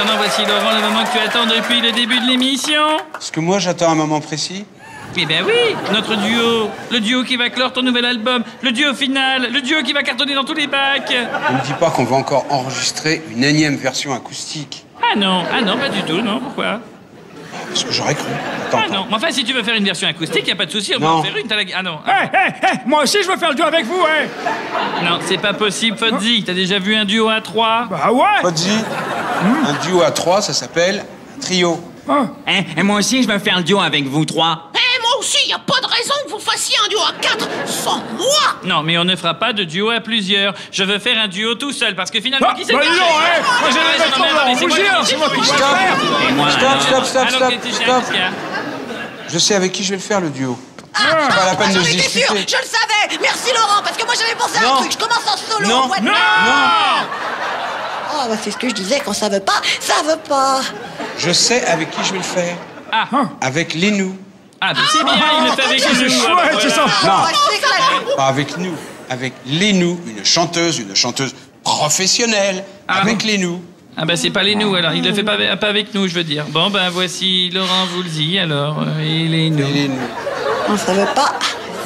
attendant, voici Laurent, le moment que tu attends depuis le début de l'émission. Est-ce que moi j'attends un moment précis Eh ben oui, notre duo. Le duo qui va clore ton nouvel album. Le duo final. Le duo qui va cartonner dans tous les bacs. Ne me dis pas qu'on va encore enregistrer une énième version acoustique. Ah non, ah non, pas du tout, non, pourquoi? Parce que j'aurais cru. Attends, Ah non, mais enfin, si tu veux faire une version acoustique, y a pas de souci, on va Non. en faire une. t'as la- Ah non, Hé, hé, hé, moi aussi je veux faire le duo avec vous, hein non, c'est pas possible, Fodzi. T'as déjà vu un duo à trois? Bah ouais Fodzi, un duo à trois, ça s'appelle un trio. Hein, Hein, et moi aussi, je vais faire le duo avec vous trois. Eh, moi aussi, y a pas de raison que vous fassiez un duo à quatre sans moi Non, mais on ne fera pas de duo à plusieurs. Je veux faire un duo tout seul, parce que finalement, Ah, qui c'est bah non, hein Moi j'ai non, Stop. Stop, stop, stop, stop, Je sais avec qui je vais le faire le duo. Ah, C'est pas la peine de j'en se disputer. je le savais Merci Laurent, parce que moi j'avais pensé à Non. un truc, je commence en solo Non. ouais. Non Ah bah c'est ce que je disais, quand ça veut pas, ça veut pas Je sais avec qui je vais le faire. Ah, Avec Lénou. ah bah c'est bien, il fait avec C'est nous. chouette, ça Non, Ah, pas avec nous. Avec Lénou, une chanteuse, une chanteuse professionnelle. Ah. Avec Lénou. Ah bah c'est pas les nous alors, il le fait pas, pas avec nous je veux dire. Bon ben voici Laurent Voulzy alors, euh, et les nous. Lénou. Non, ça veut pas,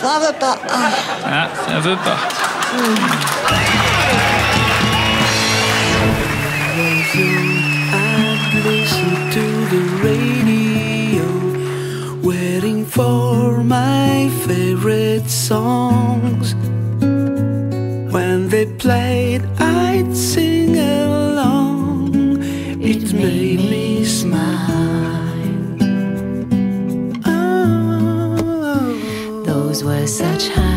ça veut pas. Ah. Ah, ça veut pas. I'd for my favorite songs. When they played, I'd sing along. It made me smile. Oh. Those were such high